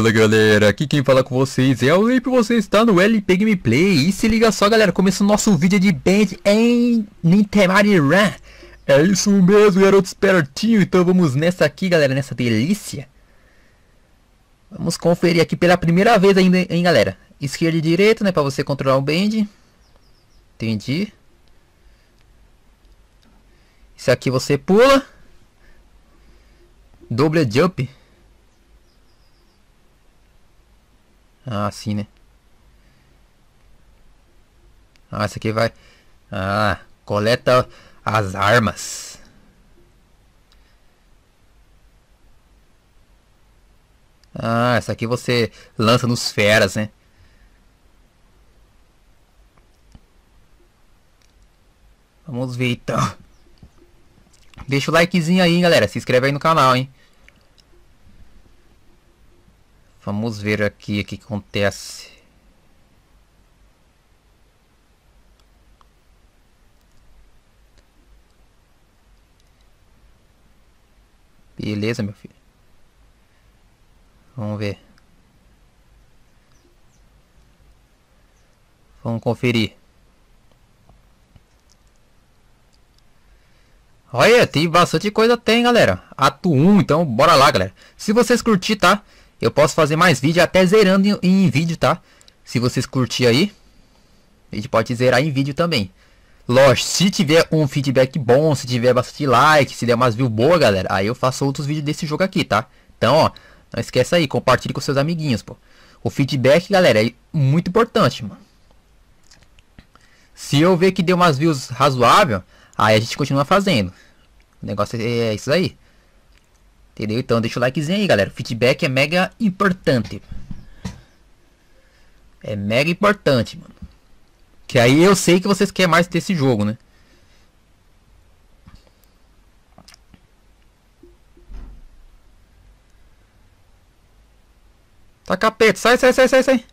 Fala galera, aqui quem fala com vocês é o Leip, você está no LP Gameplay. E se liga só galera, começa o nosso vídeo de Band em Nintendo Run. É isso mesmo garoto espertinho, então vamos nessa aqui galera, nessa delícia. Vamos conferir aqui pela primeira vez ainda, hein galera. Esquerda e direita, né, pra você controlar o Band. Entendi. Isso aqui você pula. Double jump Ah, sim, né? Ah, essa aqui vai... Ah, coleta as armas. Ah, essa aqui você lança nos feras, né? Vamos ver então. Deixa o likezinho aí, galera. Se inscreve aí no canal, hein? Vamos ver aqui o que acontece. Beleza, meu filho. Vamos ver. Vamos conferir. Olha, tem bastante coisa tem, galera. Ato 1, então bora lá, galera. Se vocês curtir, tá? Eu posso fazer mais vídeo até zerando em, em vídeo, tá? Se vocês curtir aí, a gente pode zerar em vídeo também. Lógico, se tiver um feedback bom, se tiver bastante like, se der umas views boas, galera, aí eu faço outros vídeos desse jogo aqui, tá? Então, ó, não esqueça aí, compartilhe com seus amiguinhos, pô. O feedback, galera, é muito importante, mano. Se eu ver que deu umas views razoável, aí a gente continua fazendo. O negócio é isso aí. Entendeu? Então deixa o likezinho aí, galera. Feedback é mega importante. É mega importante, mano. Que aí eu sei que vocês querem mais desse jogo, né? Tá capeta, sai, sai, sai, sai, sai.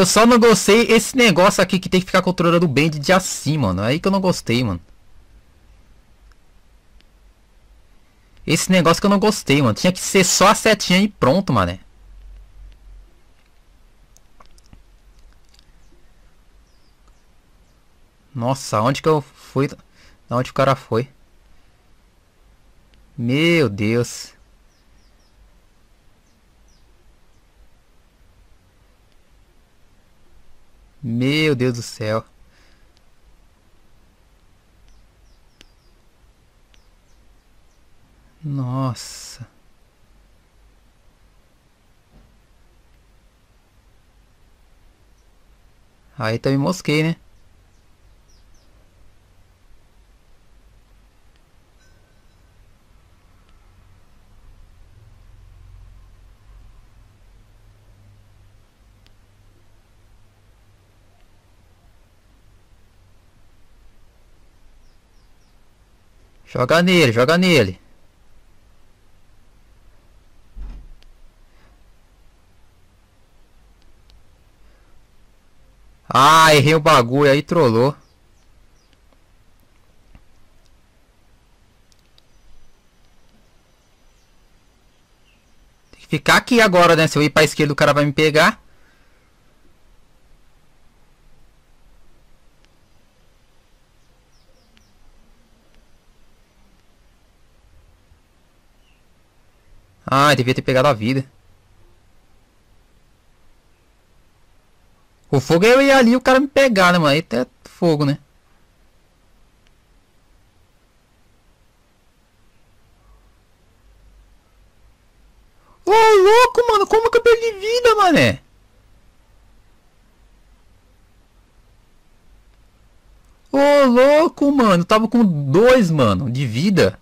Eu só não gostei esse negócio aqui que tem que ficar controlando o band de assim, mano. É aí que eu não gostei, mano. Esse negócio que eu não gostei, mano. Tinha que ser só a setinha e pronto, mané. Nossa, onde que eu fui? Onde o cara foi? Meu Deus. Meu Deus do céu. Nossa. Aí também mosquei, né? Joga nele, joga nele. Ah, errei o bagulho aí, trollou. Tem que ficar aqui agora, né? Se eu ir pra esquerda o cara vai me pegar. Ah, devia ter pegado a vida. O fogo é eu ir ali e o cara me pegar, né, mano? Aí até fogo, né? Ô, louco, mano. Como que eu perdi vida, mané? Ô, louco, mano. Eu tava com dois, mano, de vida.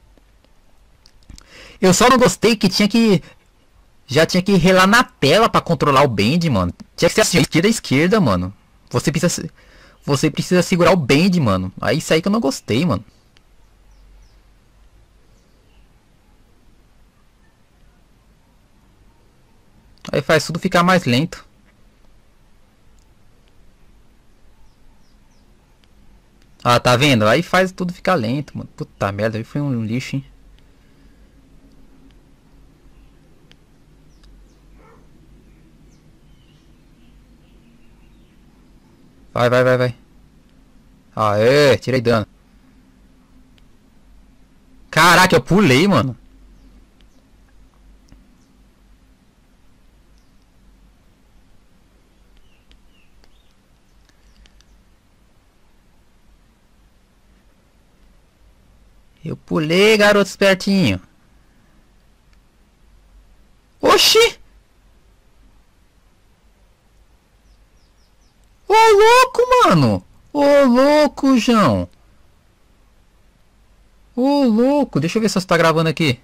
Eu só não gostei que tinha que. Já tinha que relar na tela para controlar o bend, mano. Tinha que ser assim, esquerda esquerda, mano. Você precisa. Você precisa segurar o bend, mano. Aí isso aí que eu não gostei, mano. Aí faz tudo ficar mais lento. Ah, tá vendo? Aí faz tudo ficar lento, mano. Puta merda, aí foi um lixo, hein? Vai, vai, vai, vai. Aê, tirei dano. Caraca, eu pulei, mano. Eu pulei, garoto espertinho. Oxi! Ô louco, mano! Ô louco, João! Ô louco, deixa eu ver se você tá gravando aqui.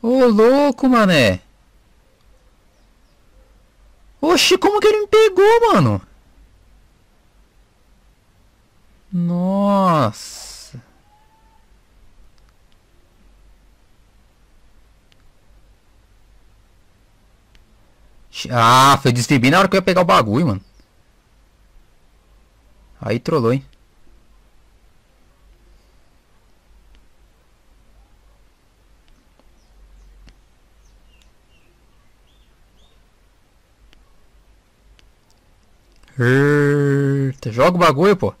Ô louco, mané! Oxi, como que ele me pegou, mano? Nossa! Ah, foi distribuir na hora que eu ia pegar o bagulho, mano. Aí trollou, hein? Eita, joga o bagulho, pô.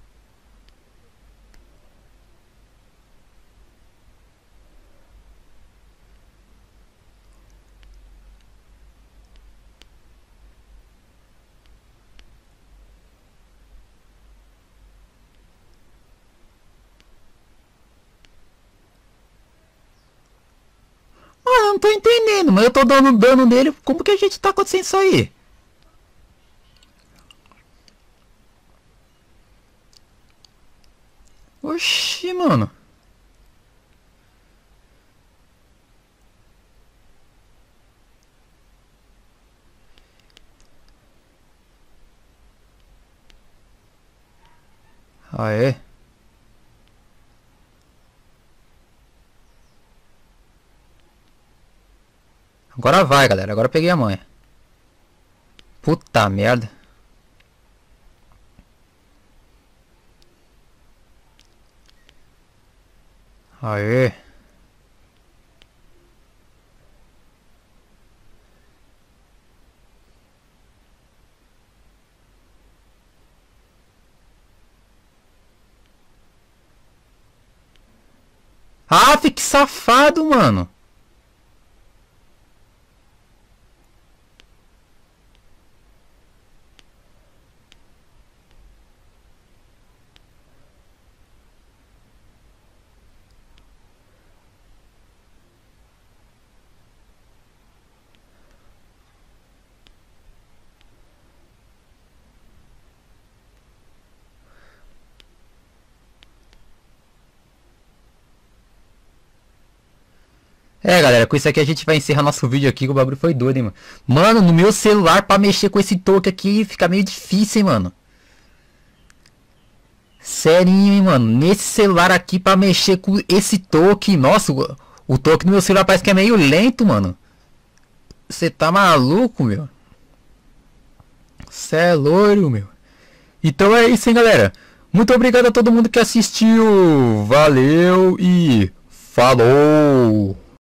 não tô entendendo, mas eu tô dando dano nele. Como que a gente tá acontecendo isso aí? Oxi, mano. Ah, é? Agora vai, galera. Agora eu peguei a manha. Puta merda. Aê. Ah, que safado, mano. É, galera, com isso aqui a gente vai encerrar nosso vídeo aqui, o bagulho foi doido, hein, mano. Mano, no meu celular, pra mexer com esse toque aqui, fica meio difícil, hein, mano. Serinho, hein, mano. Nesse celular aqui, pra mexer com esse toque, nossa, o, o toque no meu celular parece que é meio lento, mano. Você tá maluco, meu? Você é loiro, meu. Então é isso, hein, galera. Muito obrigado a todo mundo que assistiu. Valeu e falou!